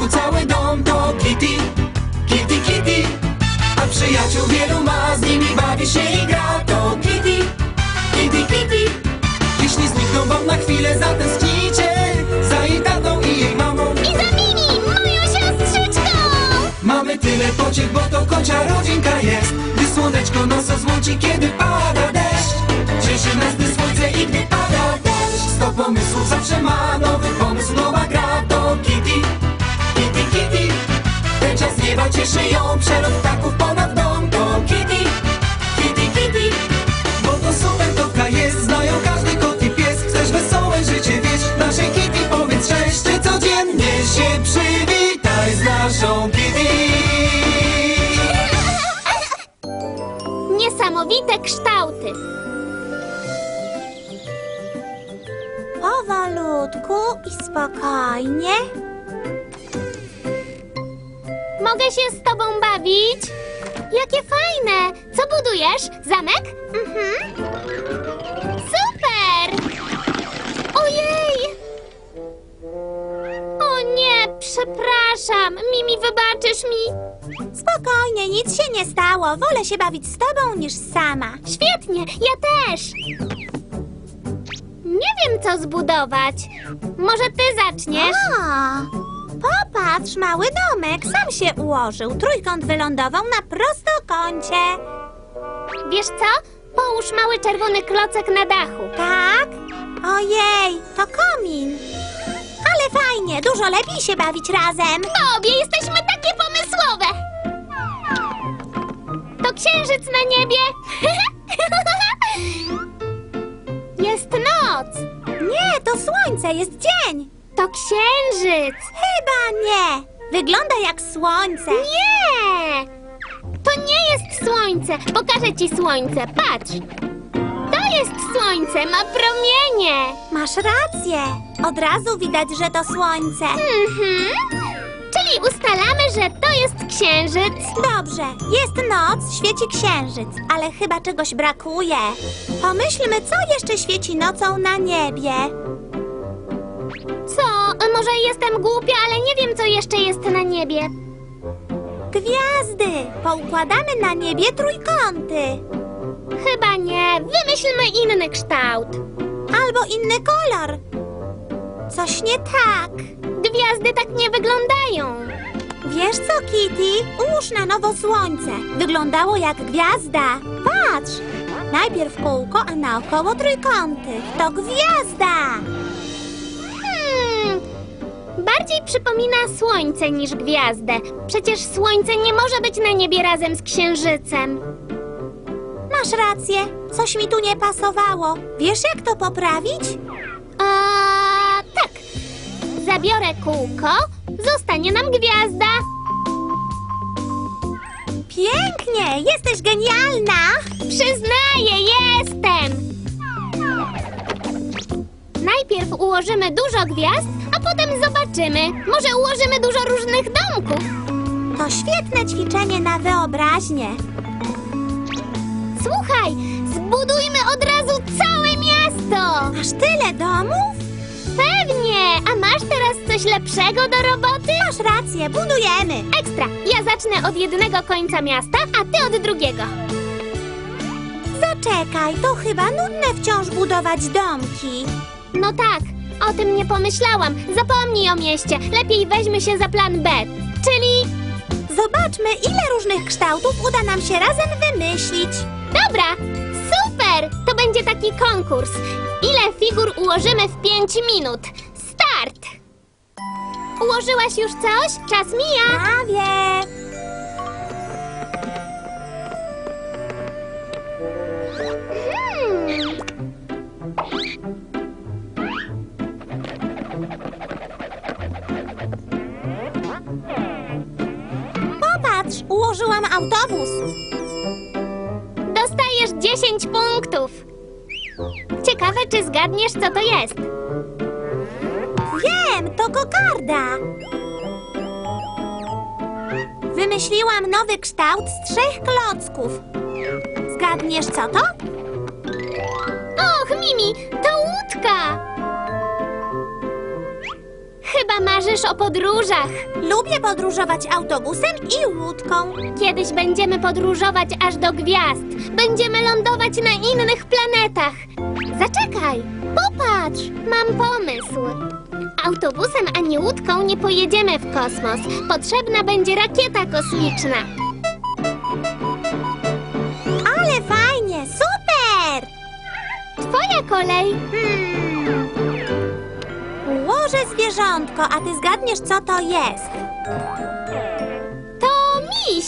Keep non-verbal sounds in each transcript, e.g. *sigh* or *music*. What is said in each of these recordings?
łóżku cały dom to Kitty, Kitty, Kitty. A przyjaciół wielu ma, z nimi bawi się i gra. To Kitty, Kitty, Kitty. Jeśli znikną wam na chwilę, zatęsknijcie za jej tatą i jej mamą. I za Mimi, moją siostrzyczką. Mamy tyle pociech, bo to kocia rodzinka jest. Gdy słoneczko nas rozłączy, kiedy pada deszcz. Cieszy nas, gdy słońce i gdy pada deszcz. Sto pomysłów zawsze ma, nowy pomysł, nowa gra. To Kitty Nieba cieszy ją, przelot ptaków ponad dom to Kitty Kitty, Kitty. Bo to super kotka jest, znają każdy kot i pies. Chcesz wesołe życie, wiesz, naszej Kitty powiedz cześć Czy codziennie się przywitaj z naszą Kitty. Niesamowite kształty. Powolutku i spokojnie. Mogę się z tobą bawić? Jakie fajne! Co budujesz? Zamek? Mhm. Super! Ojej! O nie, przepraszam. Mimi, wybaczysz mi? Spokojnie, nic się nie stało. Wolę się bawić z tobą niż sama. Świetnie, ja też. Nie wiem, co zbudować. Może ty zaczniesz? O, popatrz, mały domek sam się ułożył. Trójkąt wylądował na prostokącie. Wiesz co? Połóż mały czerwony klocek na dachu. Tak? Ojej, to komin. Ale fajnie, dużo lepiej się bawić razem. Obie jesteśmy takie pomysłowe! To księżyc na niebie! *laughs* Jest noc! Nie, to słońce, jest dzień. To księżyc! Chyba nie. Wygląda jak słońce. Nie! To nie jest słońce! Pokażę ci słońce, patrz! To jest słońce, ma promienie! Masz rację. Od razu widać, że to słońce. Mhm. Czyli ustalamy, że to jest księżyc. Dobrze, jest noc, świeci księżyc, ale chyba czegoś brakuje. Pomyślmy, co jeszcze świeci nocą na niebie. Co? Może jestem głupia, ale nie wiem, co jeszcze jest na niebie. Gwiazdy! Poukładamy na niebie trójkąty. Chyba nie. Wymyślmy inny kształt. Albo inny kolor. Coś nie tak. Gwiazdy tak nie wyglądają. Wiesz co, Kitty? Ułóż na nowo słońce. Wyglądało jak gwiazda. Patrz! Najpierw kółko, a naokoło trójkąty. To gwiazda! Bardziej przypomina słońce niż gwiazdę. Przecież słońce nie może być na niebie razem z księżycem. Masz rację, coś mi tu nie pasowało. Wiesz, jak to poprawić? A, tak. Zabiorę kółko, zostanie nam gwiazda. Pięknie, jesteś genialna! Przyznaję, jestem! Najpierw ułożymy dużo gwiazd, a potem zobaczymy. Może ułożymy dużo różnych domków. To świetne ćwiczenie na wyobraźnię. Słuchaj, zbudujmy od razu całe miasto! Masz tyle domów? Pewnie! A masz teraz coś lepszego do roboty? Masz rację, budujemy. Ekstra! Ja zacznę od jednego końca miasta, a ty od drugiego. Zaczekaj, to chyba nudne wciąż budować domki. No tak, o tym nie pomyślałam. Zapomnij o mieście. Lepiej weźmy się za plan B. Czyli Zobaczmy, ile różnych kształtów uda nam się razem wymyślić. Dobra, super! To będzie taki konkurs. Ile figur ułożymy w 5 minut? Start! Ułożyłaś już coś? Czas mija. Prawie. Ułożyłam autobus. Dostajesz 10 punktów. Ciekawe, czy zgadniesz, co to jest. Wiem, to kokarda. Wymyśliłam nowy kształt z trzech klocków. Zgadniesz, co to? Och, Mimi, to łódka! Chyba marzysz o podróżach. Lubię podróżować autobusem i łódką. Kiedyś będziemy podróżować aż do gwiazd. Będziemy lądować na innych planetach. Zaczekaj! Popatrz! Mam pomysł! Autobusem ani łódką nie pojedziemy w kosmos. Potrzebna będzie rakieta kosmiczna. Ale fajnie, super! Twoja kolej! Hmm. Ułożę zwierzątko, a ty zgadniesz, co to jest. To miś!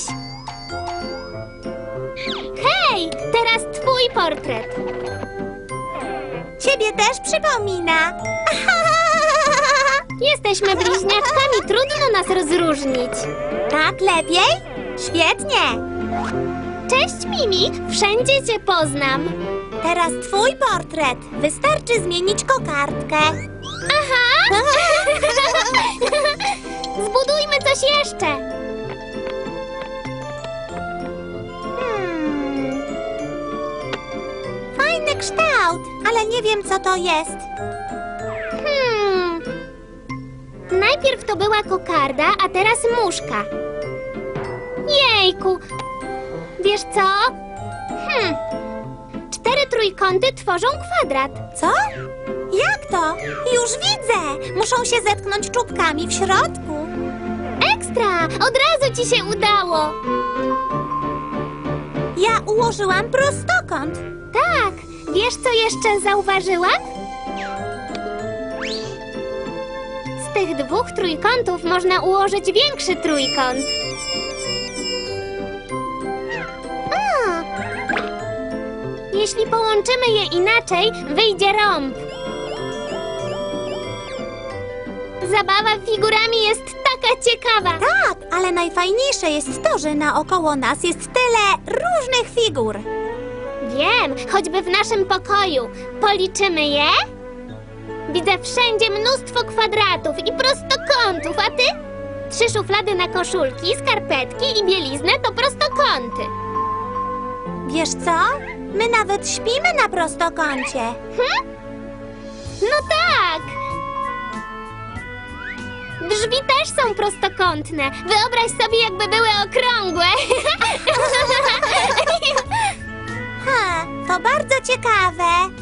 Hej! Teraz twój portret. Ciebie też przypomina. *laughs* Jesteśmy bliźniaczkami, trudno nas rozróżnić. tak lepiej? Świetnie. Cześć Mimi, wszędzie cię poznam. Teraz twój portret. Wystarczy zmienić kokardkę. Aha! *laughs* Zbudujmy coś jeszcze. Hmm. Fajny kształt, ale nie wiem, co to jest. Hmm. Najpierw to była kokarda, a teraz muszka. Jejku! Wiesz co? Hmm. Cztery trójkąty tworzą kwadrat. Co? Jak to? Już widzę. Muszą się zetknąć czubkami w środku. Ekstra! Od razu ci się udało! Ja ułożyłam prostokąt. Tak! Wiesz, co jeszcze zauważyłam? Z tych dwóch trójkątów można ułożyć większy trójkąt. A! Jeśli połączymy je inaczej, wyjdzie rąb. Zabawa figurami jest taka ciekawa. Tak, ale najfajniejsze jest to, że naokoło nas jest tyle różnych figur. Wiem, choćby w naszym pokoju. Policzymy je? Widzę wszędzie mnóstwo kwadratów i prostokątów, a ty? Trzy szuflady na koszulki, skarpetki i bieliznę to prostokąty. Wiesz co? My nawet śpimy na prostokącie. No tak! Drzwi też są prostokątne. Wyobraź sobie, jakby były okrągłe. *laughs* Ha, to bardzo ciekawe.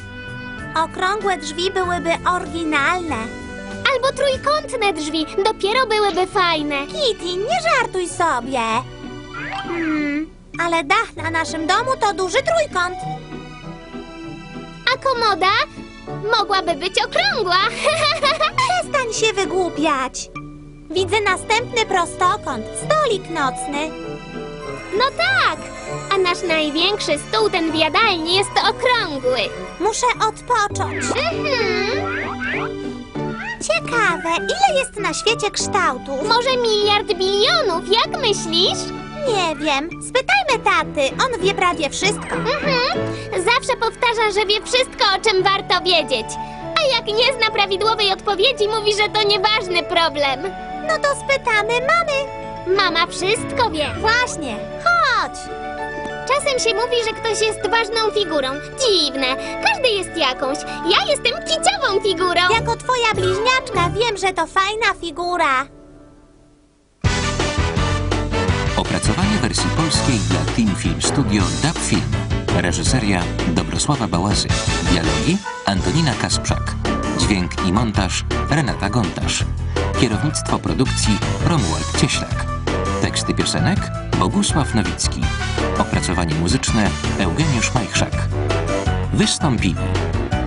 Okrągłe drzwi byłyby oryginalne. Albo trójkątne drzwi, dopiero byłyby fajne. Kitty, nie żartuj sobie. Hmm, ale dach na naszym domu to duży trójkąt. A komoda mogłaby być okrągła. *laughs* Przestań się wygłupiać. Widzę następny prostokąt, stolik nocny. No tak! A nasz największy stół, ten w jadalni, jest okrągły. Muszę odpocząć. Mhm. Ciekawe, ile jest na świecie kształtów? Może miliard bilionów, jak myślisz? Nie wiem. Spytajmy taty, on wie prawie wszystko. Mhm. Zawsze powtarza, że wie wszystko, o czym warto wiedzieć. A jak nie zna prawidłowej odpowiedzi, mówi, że to nieważny problem. No to spytamy mamy. Mama wszystko wie. Właśnie, chodź. Czasem się mówi, że ktoś jest ważną figurą. Dziwne. Każdy jest jakąś. Ja jestem kiciową figurą. Jako twoja bliźniaczka wiem, że to fajna figura. Wersji polskiej dla Team Film Studio DAB Film. Reżyseria Dobrosława Bałazy. Dialogi Antonina Kasprzak. Dźwięk i montaż Renata Gontarz. Kierownictwo produkcji Romuald Cieślak. Teksty piosenek Bogusław Nowicki. Opracowanie muzyczne Eugeniusz Majchrzak. Wystąpili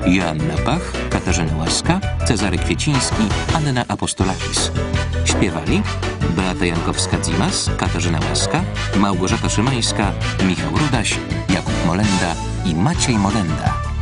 Joanna Pach, Katarzyna Łaska, Cezary Kwieciński, Anna Apostolakis. Śpiewali Beata Jankowska-Dzimas, Katarzyna Łaska, Małgorzata Szymańska, Michał Rudaś, Jakub Molenda i Maciej Molenda.